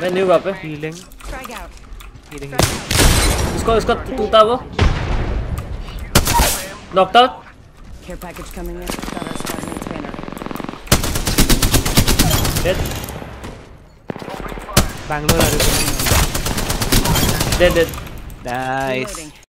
मैं न्यू वहाँ पे हीलिंग Frag out. हीलिंग इसको इसका तूता वो knocked out Care package coming in. Got our squad mate's banner. Dead Bangalore आ रही डेड डेड नाइस Reloading.